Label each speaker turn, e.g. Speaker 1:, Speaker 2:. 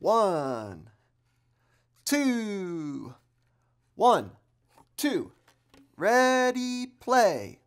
Speaker 1: One, two, one, two. Ready, play.